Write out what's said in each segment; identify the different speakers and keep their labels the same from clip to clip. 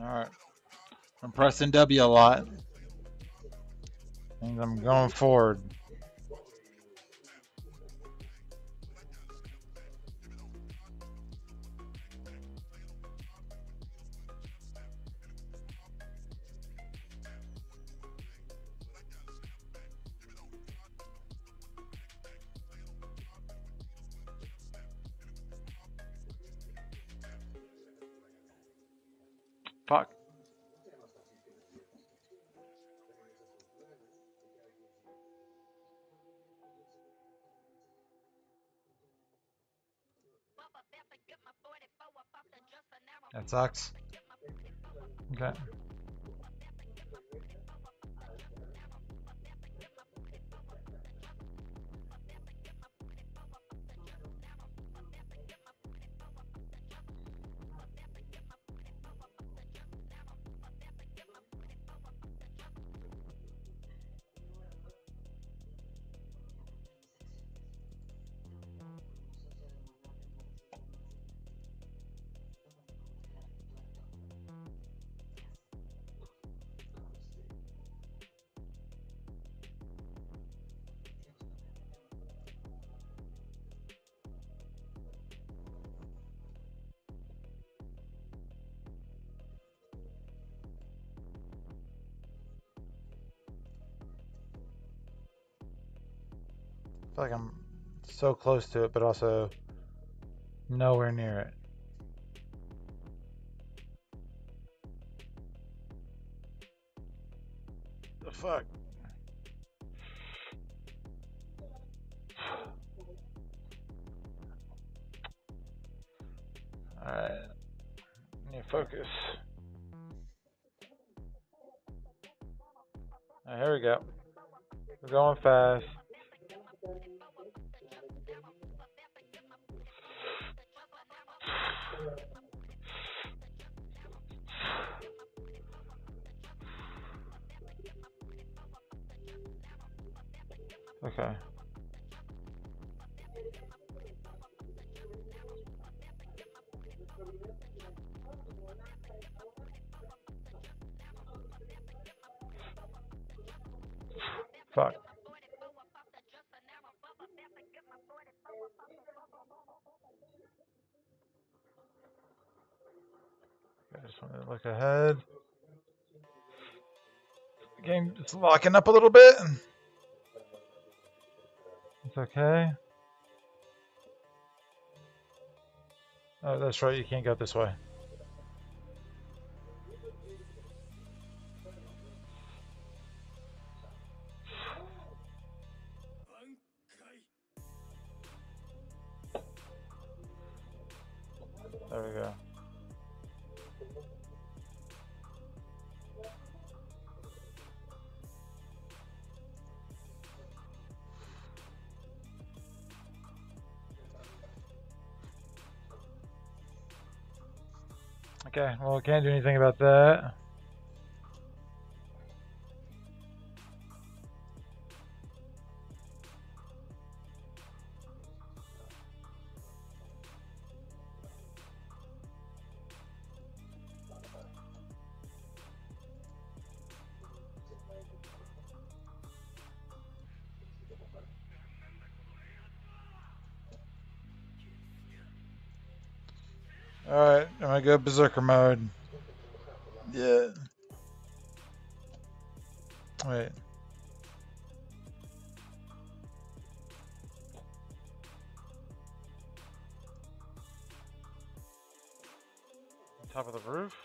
Speaker 1: Alright. I'm pressing W a lot. And I'm going forward. That sucks.
Speaker 2: Okay.
Speaker 1: Feel like I'm so close to it, but also nowhere near it. The fuck? Alright. Need focus. Right, here we go. We're going fast. Okay. Fuck. I just want to look ahead.
Speaker 2: The game is locking
Speaker 1: up a little bit. It's okay. Oh, that's right, you can't go this way. Okay, well, can't do anything about that. Alright, I'm gonna go berserker mode. Yeah. Wait. On top of the roof?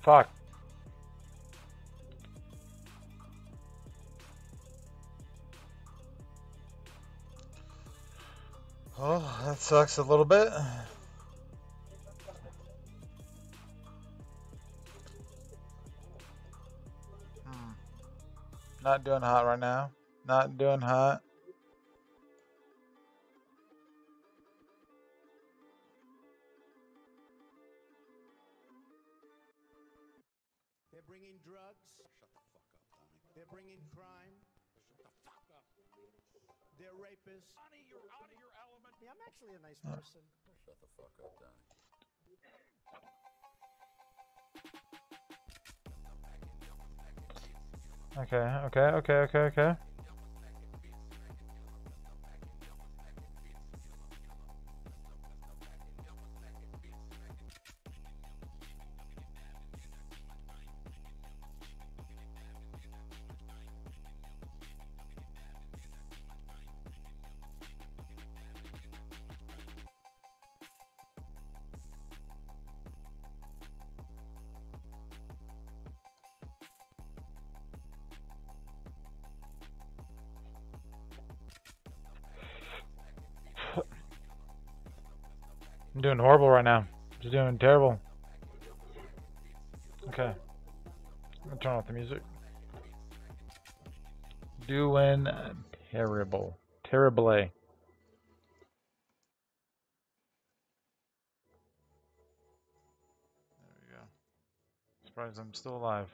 Speaker 1: Fuck. Sucks a little bit. Hmm. Not doing hot right now. Not doing hot.
Speaker 3: Actually a nice person.
Speaker 4: Shut the fuck up, Donnie.
Speaker 1: Okay, okay, okay, okay, okay. Doing horrible right now. Just doing terrible. Okay. I'm gonna turn off the music. Doing terrible. Terrible. There we go. Surprised I'm still alive.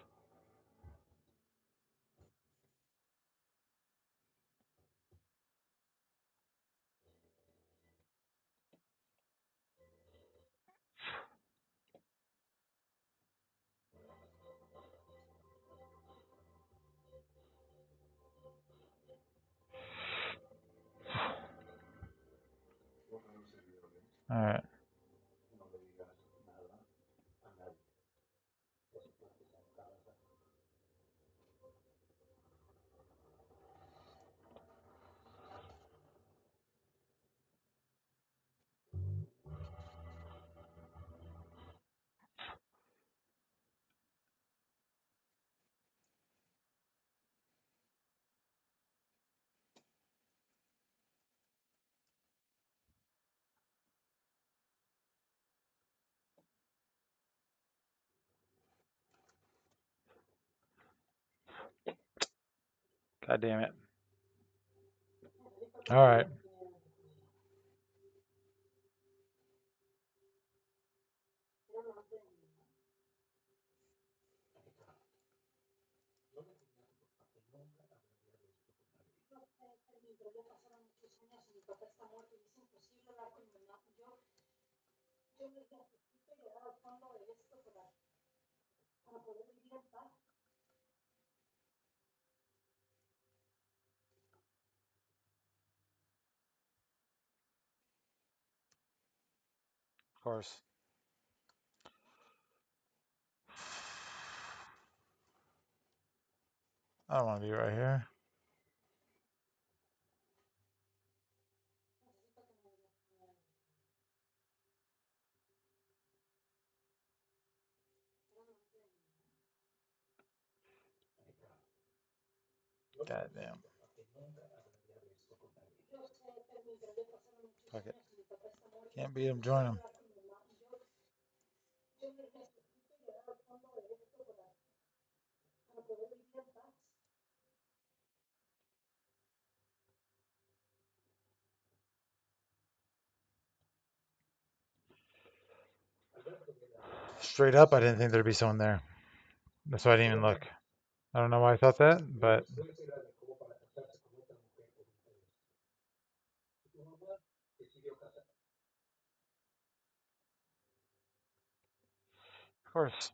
Speaker 1: Alright. God damn it.
Speaker 5: Alright. Of
Speaker 1: course. I don't want to be right here.
Speaker 2: God damn.
Speaker 5: Fuck it. Can't beat him, join him.
Speaker 2: Straight up, I didn't think there'd be someone
Speaker 1: there. That's why I didn't even look. I don't know why I thought that, but
Speaker 2: of
Speaker 1: course.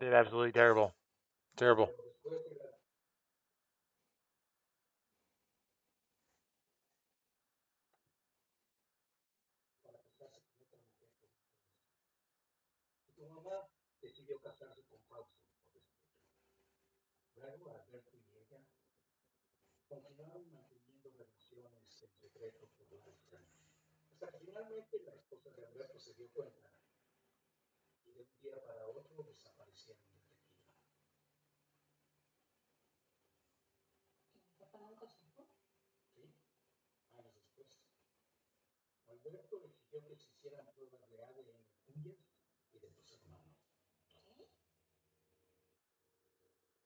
Speaker 2: Did absolutely terrible.
Speaker 1: Terrible.
Speaker 2: entonces pues, Rebeca se dio cuenta y de un día para otro desaparecieron de este tequila.
Speaker 5: ¿Que fue para un consejo?
Speaker 2: Sí, años después. Alberto exigió que se hicieran pruebas de ADN tuyas y de tus hermanos.
Speaker 5: ¿Qué?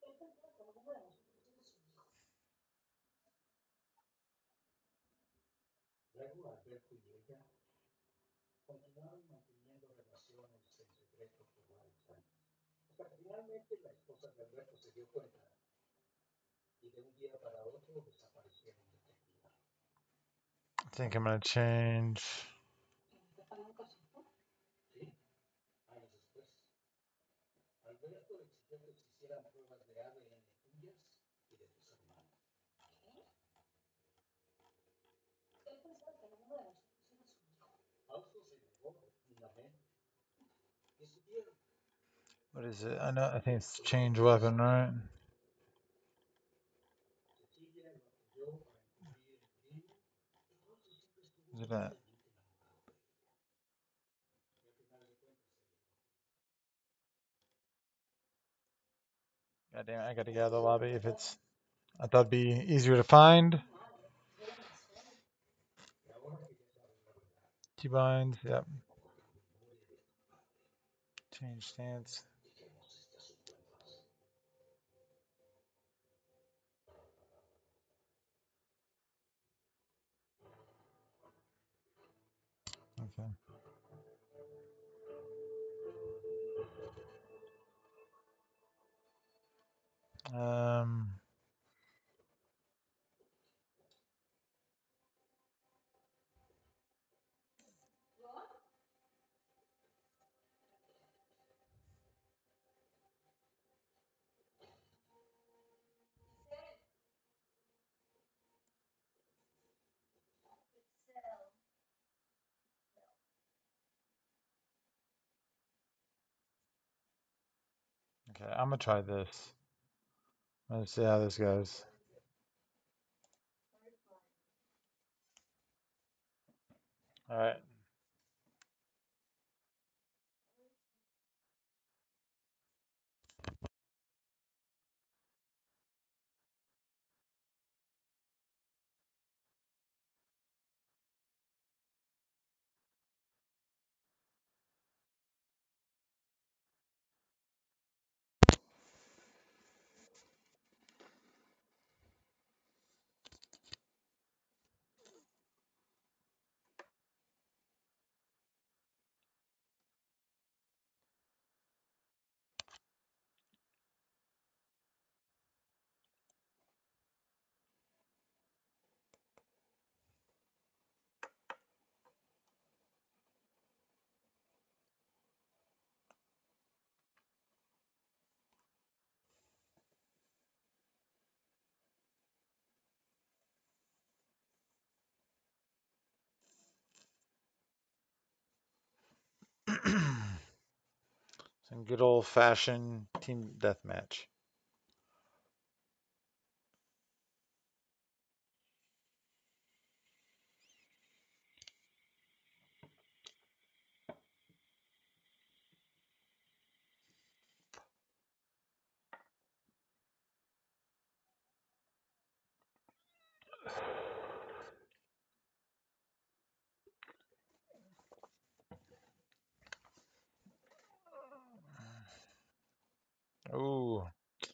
Speaker 5: Él pensaba que alguno de nosotros era su hijo.
Speaker 2: Luego Alberto y ella continuaron manteniendo relaciones en secreto por varios años. Hasta que finalmente la esposa de Alberto se dio cuenta y de un día para otro desaparecieron de
Speaker 1: I think I'm gonna change. What is it? I know. I think it's change weapon, right?
Speaker 2: Is it that?
Speaker 1: God damn it! I gotta get out of the lobby if it's. I thought it'd be easier to find. Keybinds. Yep. Change stance. Okay. Um. Okay, I'm gonna try this. Let's see how this goes. All right. Some good old fashioned team deathmatch.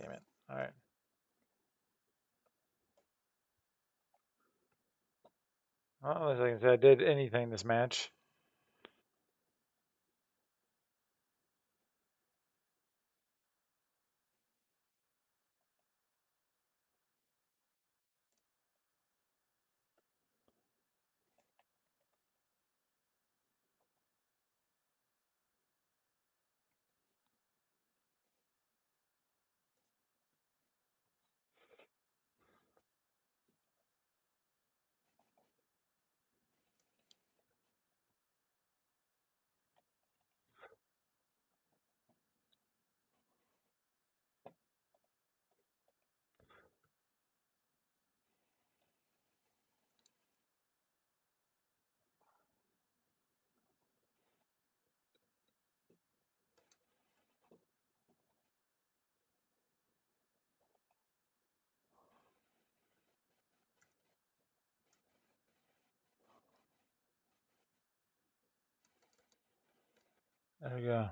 Speaker 1: Damn it. All right. I can say, I did anything this match. There we go.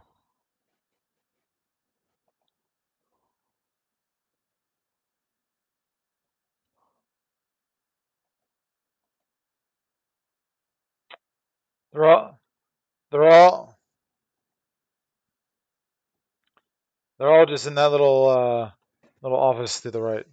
Speaker 1: They're all, they're all, they're all just in that little, uh, little office to the right.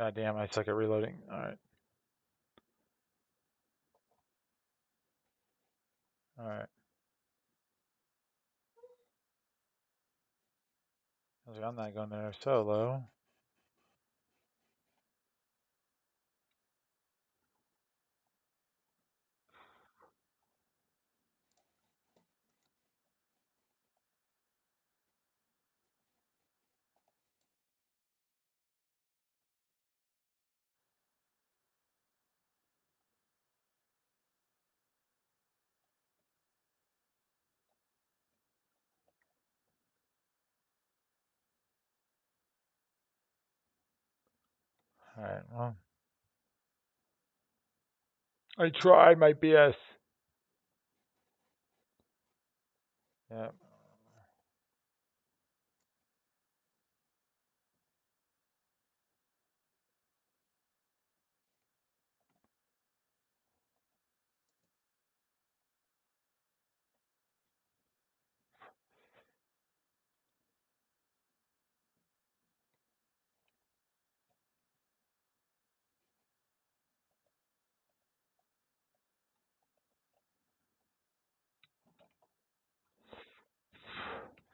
Speaker 1: God damn, I suck at reloading. All right. All right. I was like, I'm not going there solo. All right. Well, I tried my best. Yeah.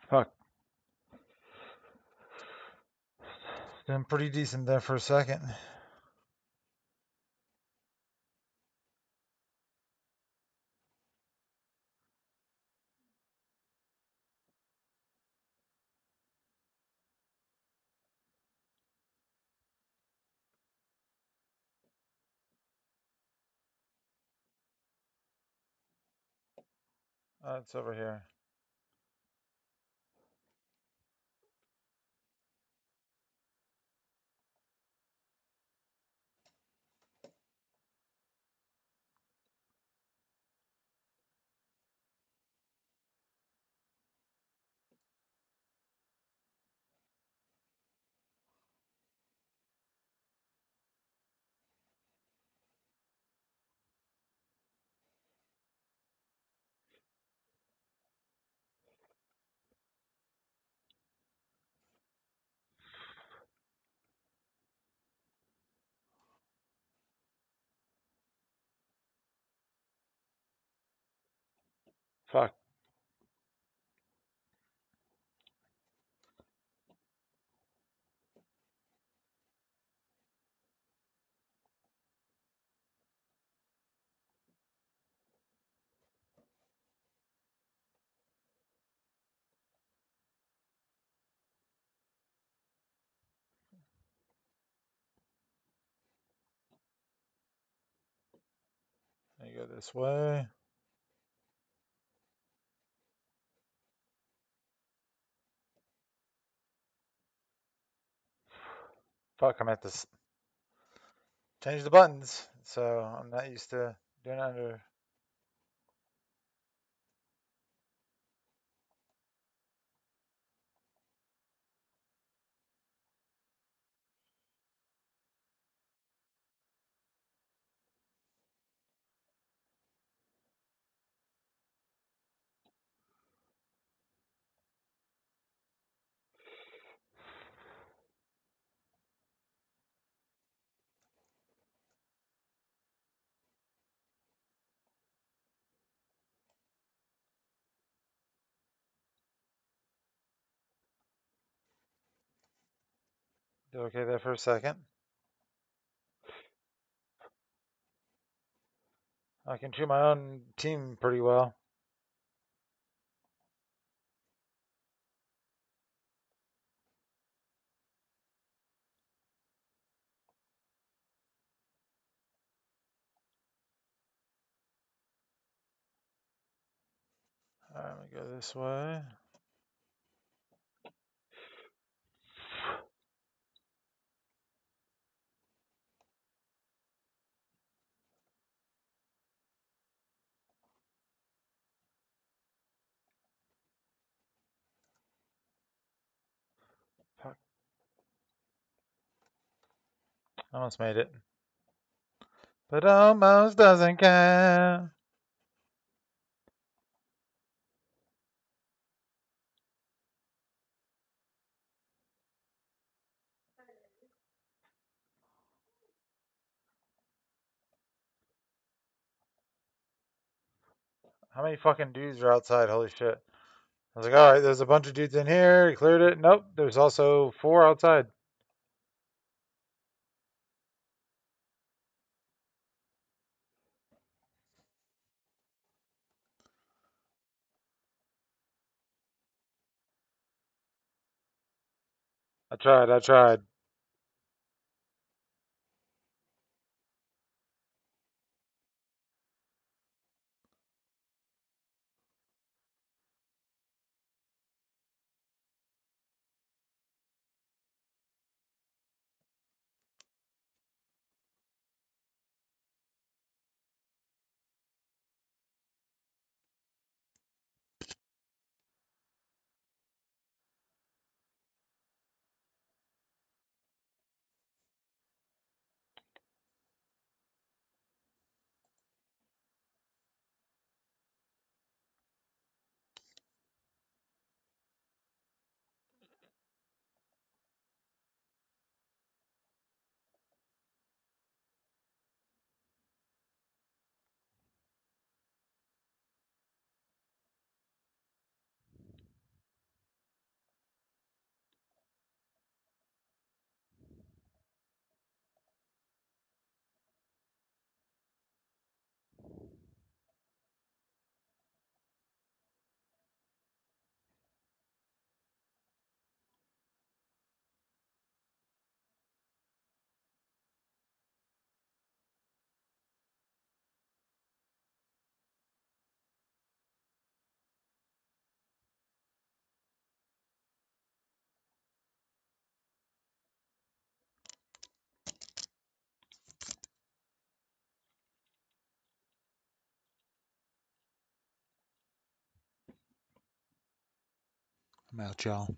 Speaker 1: Fuck. It's been pretty decent there for a second. Uh, it's over here. Fuck. I go this way. Fuck, I'm at this. Change the buttons. So I'm not used to doing it under. Do okay there for a second. I can chew my own team pretty well. All right, let me go this way. Almost made it. But almost doesn't count. How many fucking dudes are outside? Holy shit. I was like, all right, there's a bunch of dudes in here. He cleared it. Nope, there's also four outside. I tried, I tried. I'm out, y'all.